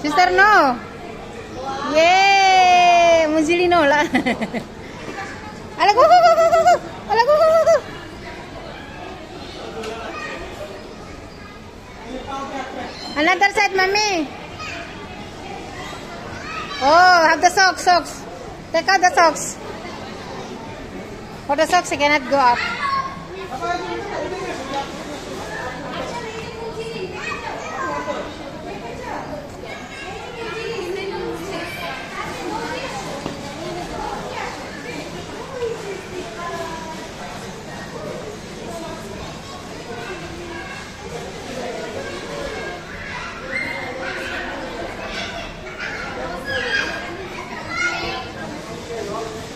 Sister no. Yeay, Muzilino lah. Ala go go go go go. Ala go go go go. Another side, mommy. Oh, have the socks, socks. Take out the socks. For the socks, I cannot go up.